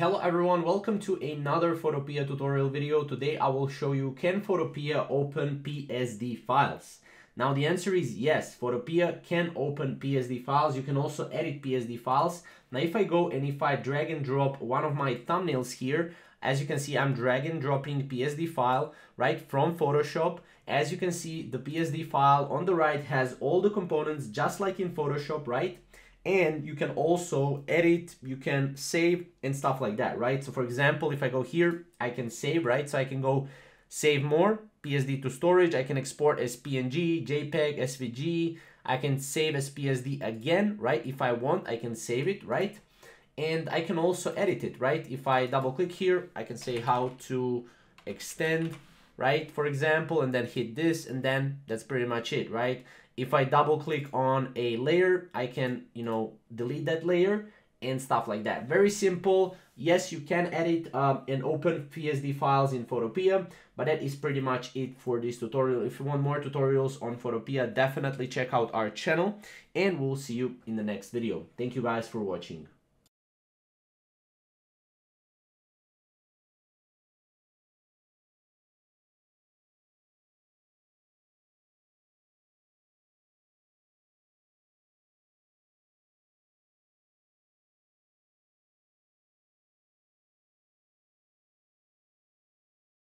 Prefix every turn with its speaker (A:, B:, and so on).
A: Hello everyone, welcome to another Photopea tutorial video. Today I will show you can Photopea open PSD files. Now the answer is yes, Photopea can open PSD files. You can also edit PSD files. Now if I go and if I drag and drop one of my thumbnails here, as you can see, I'm drag and dropping PSD file right from Photoshop. As you can see, the PSD file on the right has all the components just like in Photoshop, right? And you can also edit, you can save and stuff like that, right? So for example, if I go here, I can save, right? So I can go save more, PSD to storage. I can export as PNG, JPEG, SVG. I can save as PSD again, right? If I want, I can save it, right? And I can also edit it, right? If I double click here, I can say how to extend, right? For example, and then hit this, and then that's pretty much it, right? If I double click on a layer, I can, you know, delete that layer and stuff like that. Very simple. Yes, you can edit um, and open PSD files in Photopea, but that is pretty much it for this tutorial. If you want more tutorials on Photopea, definitely check out our channel and we'll see you in the next video. Thank you guys for watching.